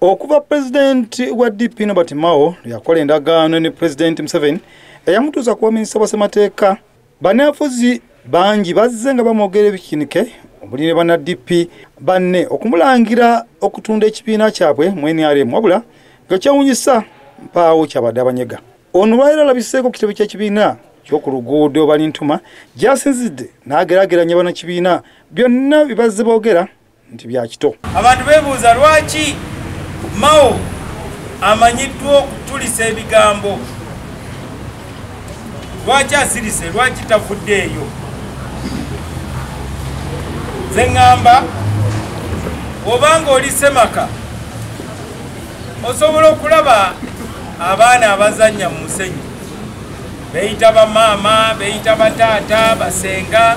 okuva pulezidenti wa dp nobert mao yakola endagaano ne pulezidenti museveni eyamutuusa kuba minisita wa ssemateeka. Bannafuzi bangi bazze nga bamwogera ebikinike omuli ne banna dp banne okumulangira okutunda ekibiina kyabwe mu nrm wabula nga kyewunyisa mpaawo kyabadde abanyega. Ono lwaliro alabiseeko ku kitebe ky'ekibiina ky'oku luguudo balintuma gyasinzidde n'ageraageranya bannakibiina byonna bye bazze boogera nti bya kito. Abantu beebuuza lwaki mao amanyiddwa okutulisa ebigambo. Lwaki asirise? Lwaki tavuddeeyo ze ŋŋamba obanga oli semaka osobola okulaba abaana abazannya mu musenyu. Beyita bamaama beyita bataata basenga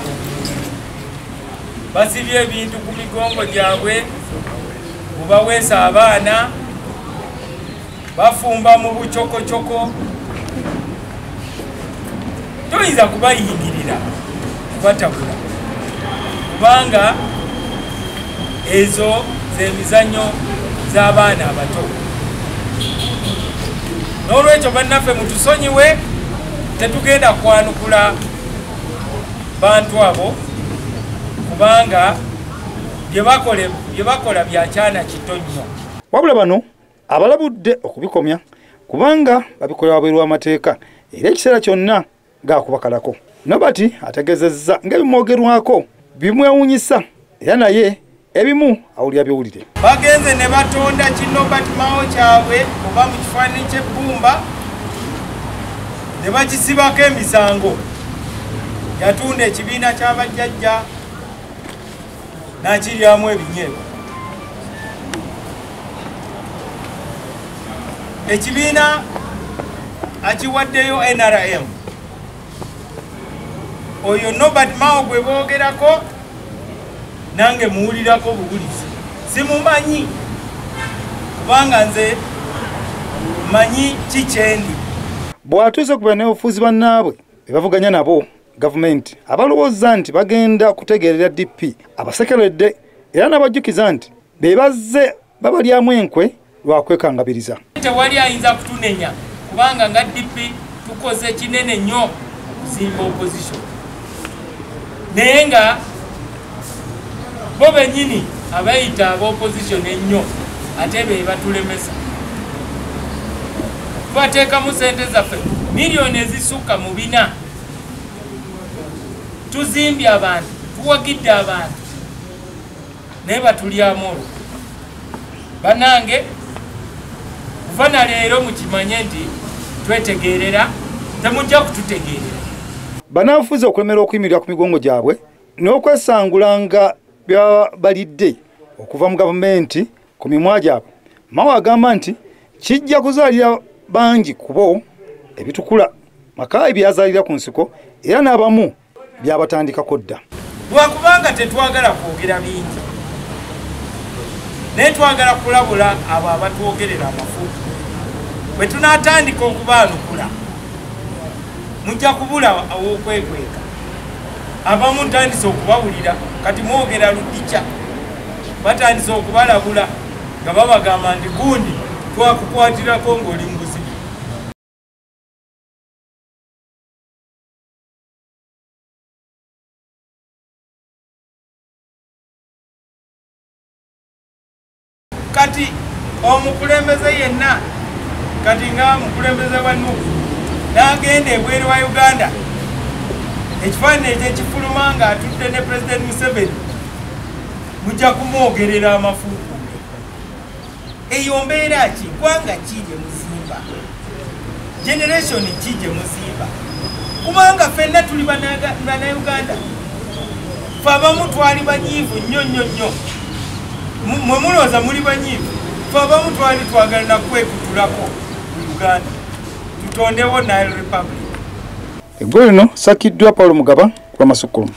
basibye ebintu ku migongo gyabwe bubaweesa abaana bafumba mu bucokocoko toyinza kubayingirira kubatabula. Kubanga ezo zemizanyo z'abaana abato. N'olwekyo bannaffe mutusonyiwe tetugenda kwanukula bantu abo kubanga bye bakola byakyana kito nnyo. Wabula bano abalabudde okubikomya kubanga babikolera wabweru w'amateeka era ekiseera kyonna gaakubakalako. Nobati ategeezezza ng'ebimwogerwako bimwewunyisa era naye ebimu awulira biwulire bagenze ne batonda kinobat mao kyabwe oba mu kifaananyi ky'ebbumba? Ne bakisibako emisango. Yatunda ekibiina ky'abajjajja nakiryamu ebinyeebwa. Ekibiina akiwaddeyo nrm oyo nobert mao gwe boogerako nange muwulirako buwulizi simumanyi kubanga nze manyi kikyendi. Bw'atuuse ku banneobufuuzi bannaabwe be bavuganya nabo gavumenti abalowooza nti bagenda kutegeerera dp abasekeredde era n'abajjukiza nti be bazze babalyamu enkwe lwakwekangabiriza tewali ayinza kutunenya kubanga nga dp tukoze kinene nnyo okuzimba opposition. Naye nga bo benyini abayita abaopposition ennyo ate be batulemesa. Tubateekamu sente zaffe miliyoni ezisukka mu bina tuzimbye abantu tuwagidde abantu. Naye batulyamu olwo banange kuva na leero mukimanye nti twetegeerera temujja kututegeerera. Banaafuza okulemera okuyimirira ku migongo gyabwe n'okwesangula nga byaba balidde okuva mu gavumenti ku mimwa gyabwe. Mawe agamba nti kijja kuzaalira bangi kubo ebitukula. Makaayi byazaalira ku nsiko era n'abamu byabatandikako dda. Lwakubanga tetwagala kwogera bingi. Naye twagala kulabula abo abatwogerera amafuta bwe tunaatandika okubaanukula mujja kubula aw'okwekweka abamu ntandise okubawulira kati mwogera ludikya batandise okubalabula nga babagamba nti gundi twakukwatirako ng'oli mubuzibu kati omukulembeze yenna kati nga mukulembeze wa nuku n'agenda ebweru wa uganda. Ekifaananyi ekyo ekifuluma nga atudde ne pulezidenti museveni mujja kumwogerera amafuukumbe eyo mbeera ki? Gwanga ki gye muzimba? Generation ki gye muzimba? Kubanga ffenna tuli bannayuganda fe abamu twali banyiivu nnyo nnyo nnyo mwe mulowooza muli banyiivu fe abamu twali twagala nakwekutulako mu uganda. Tutondewo nile republic. Eggulu lino sakiddwa paulo mugaba lwa masukkulumu